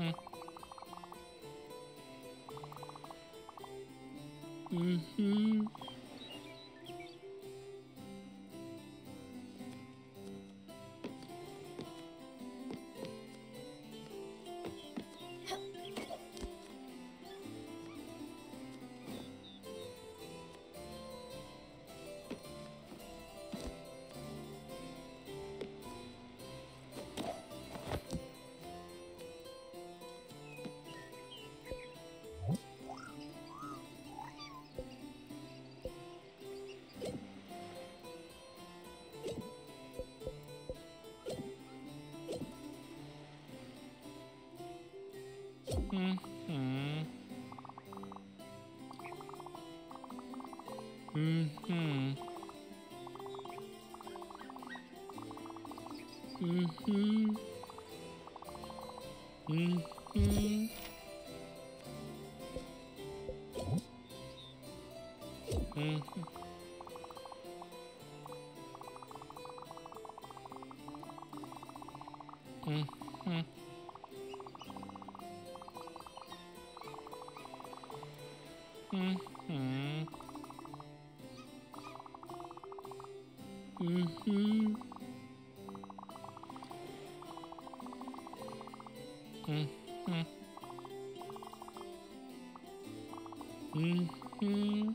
Hmm. Mm hmm. Mm hmm. Mm hmm. Hmm. 嗯嗯。嗯嗯。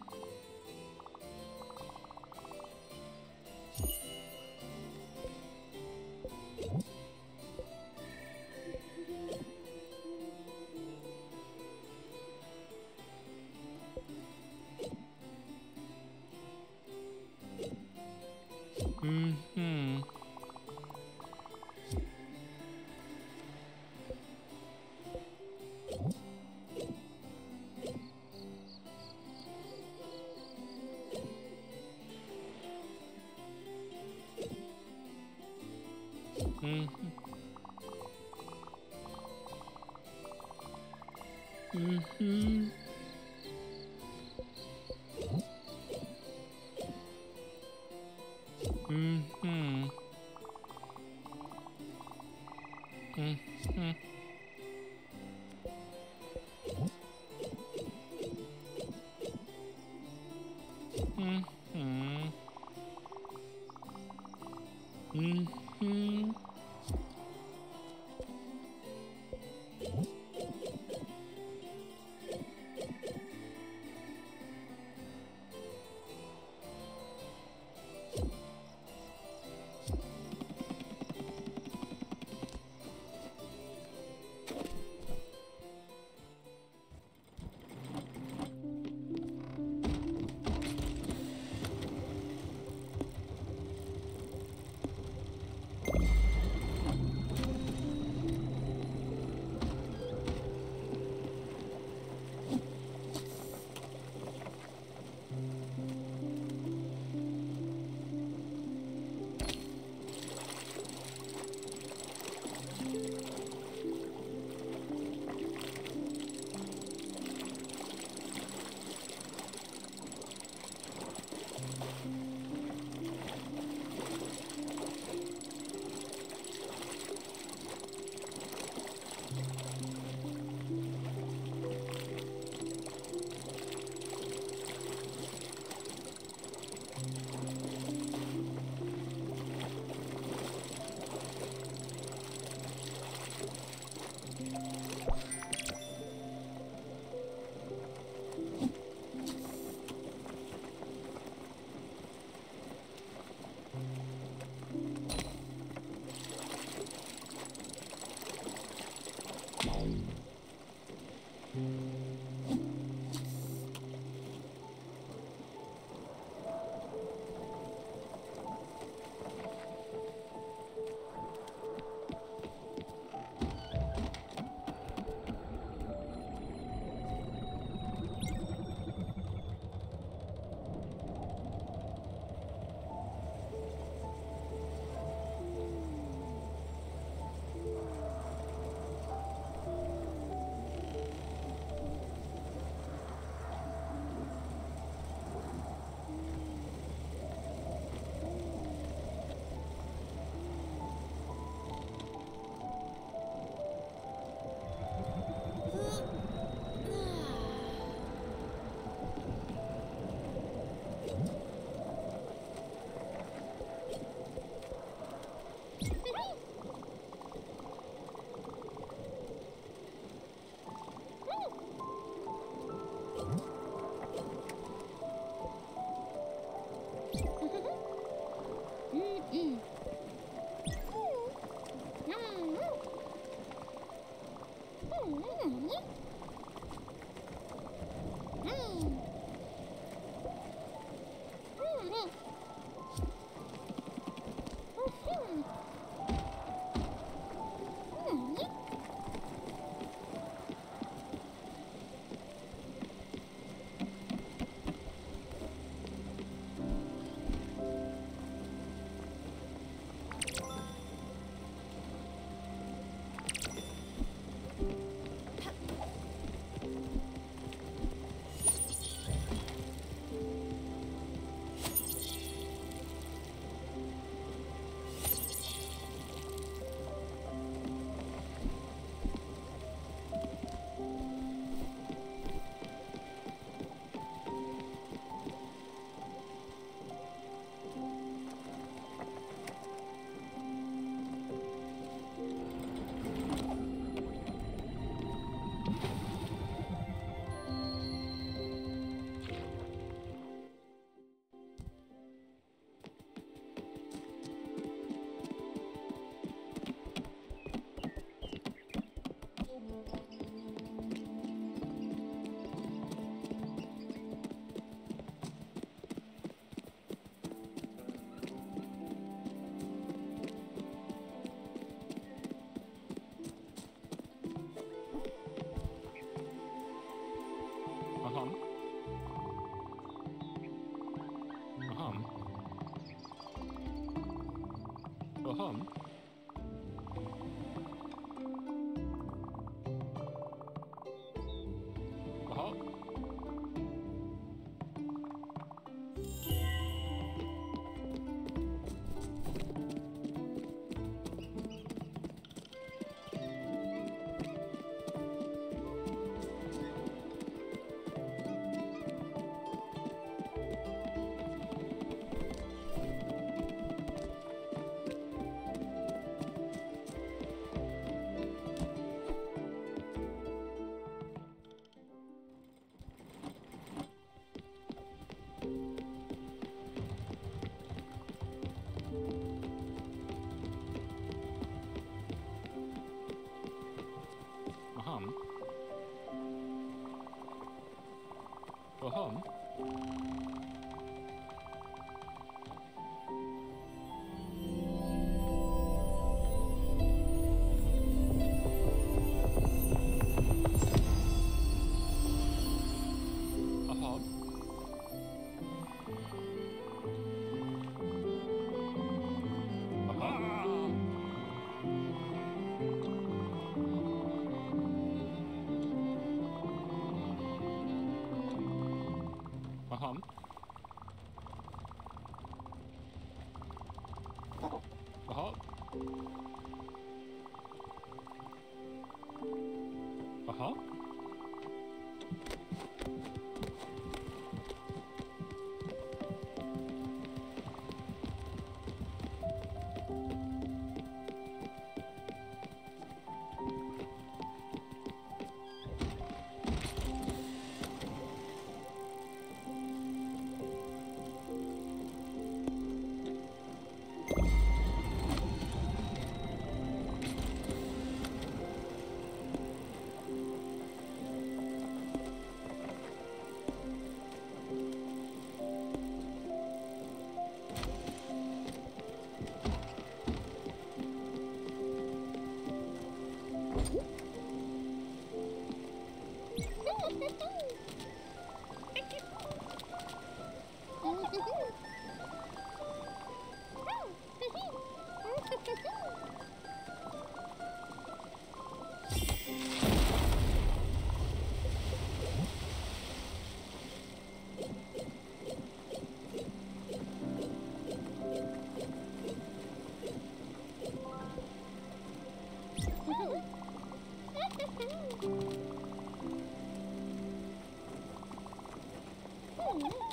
Mm-hmm.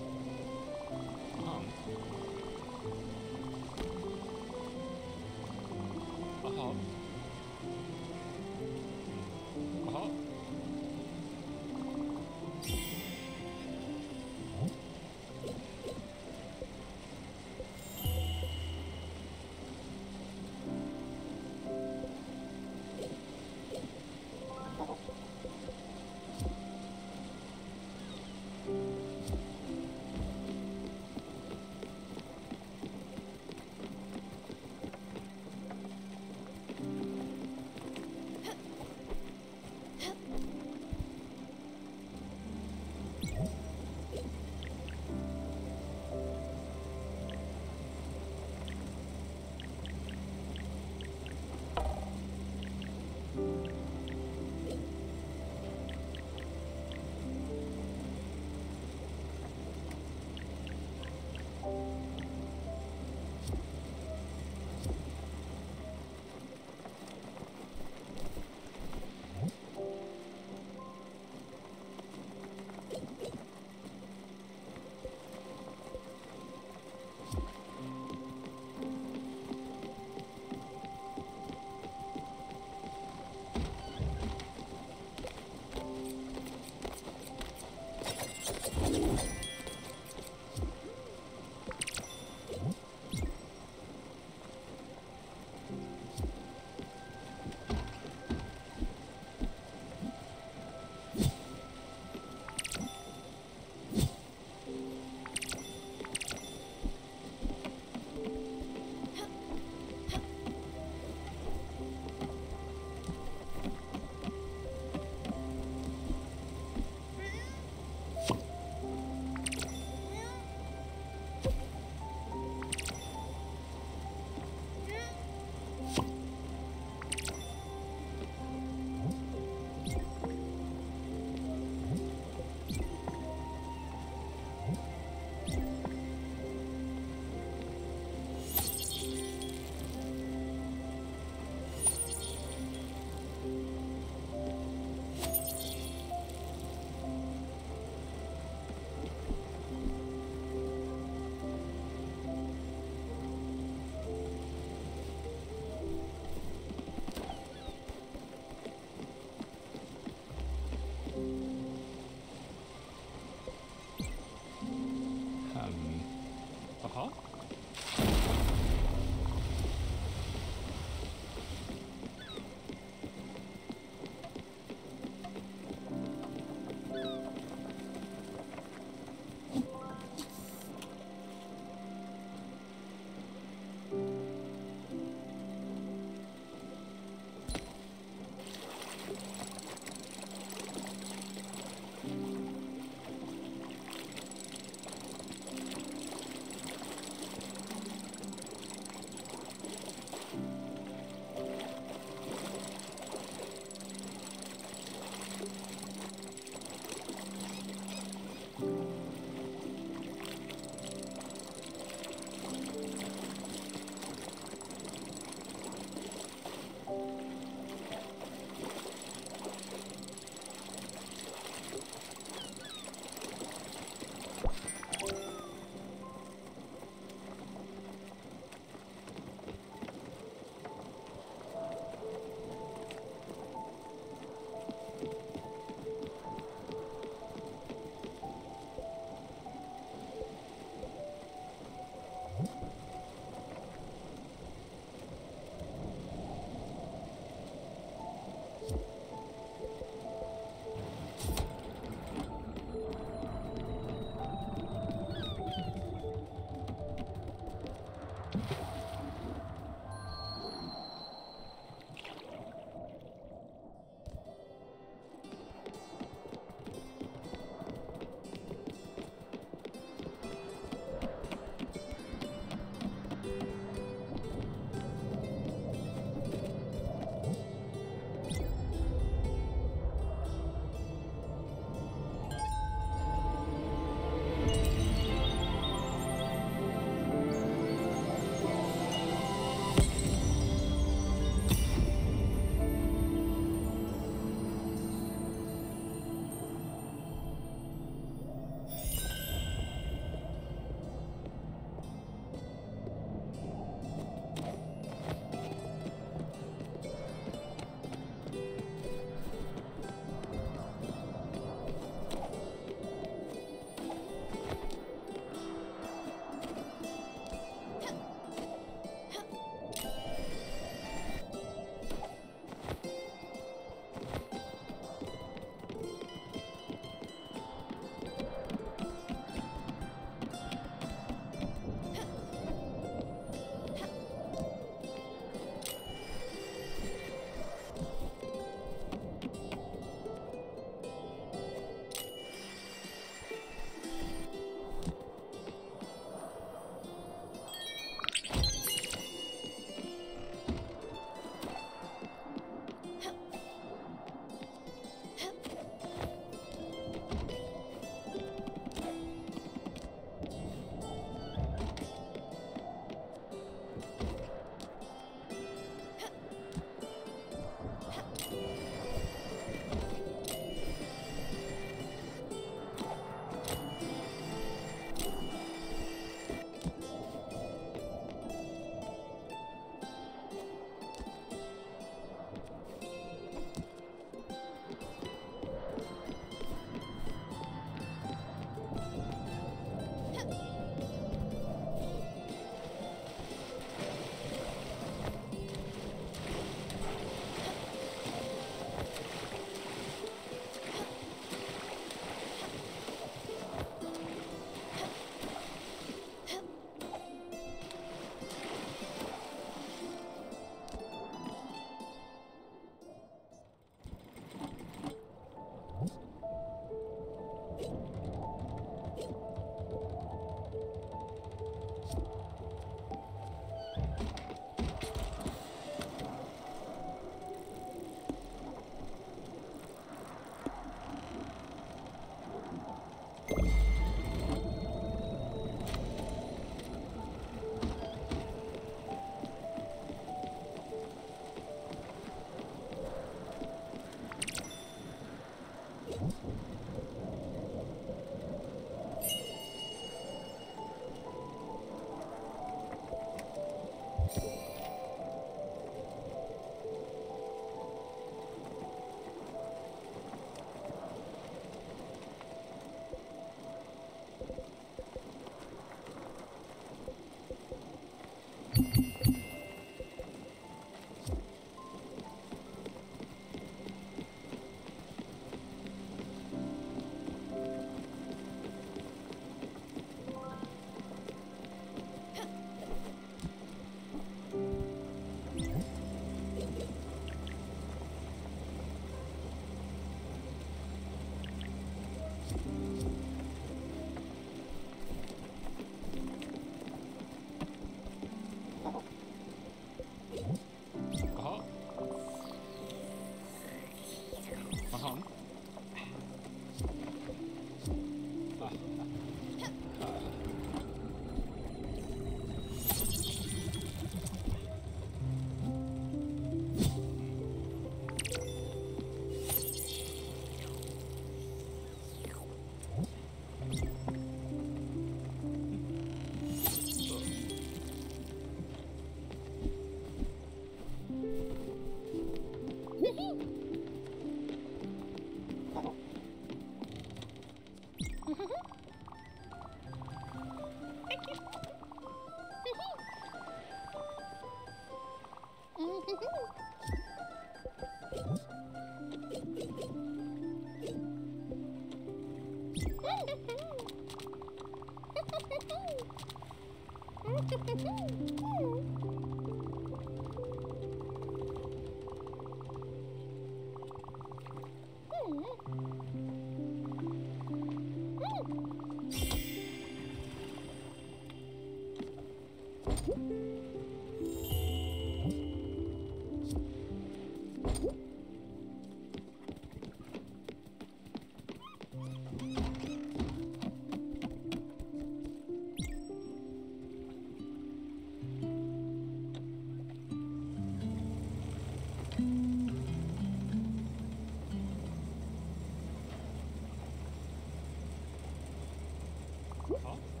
好。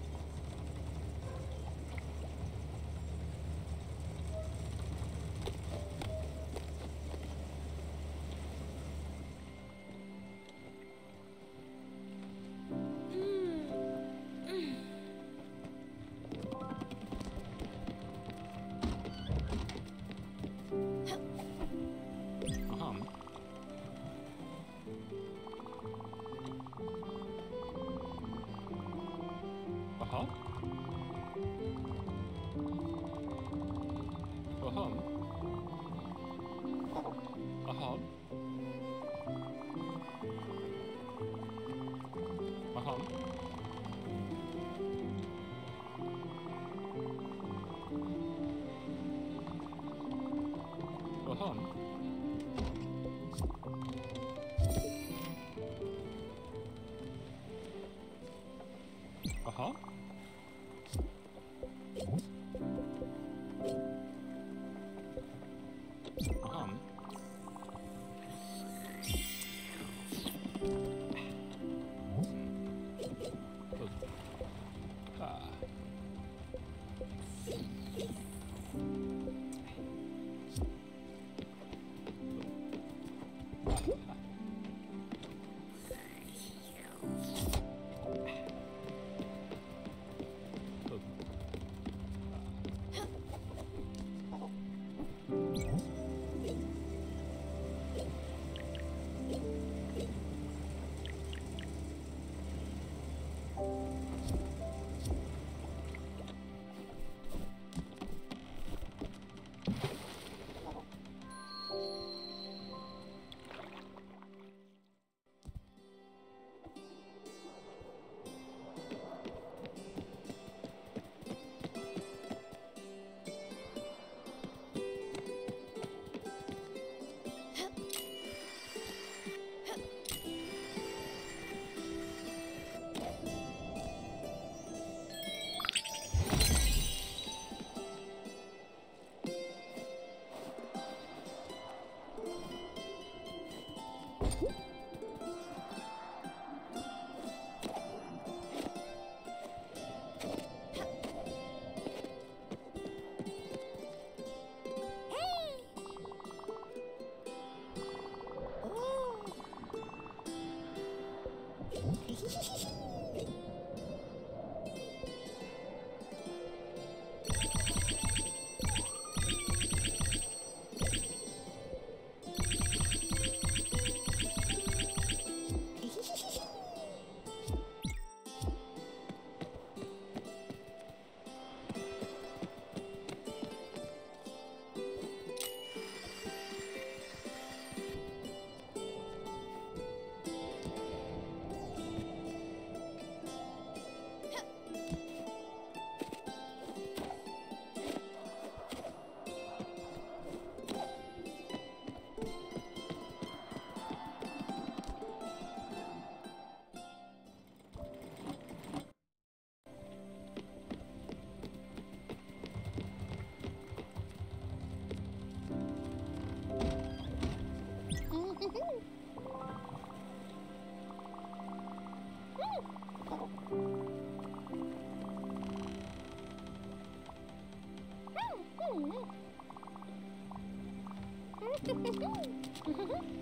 哦 Mm-hmm.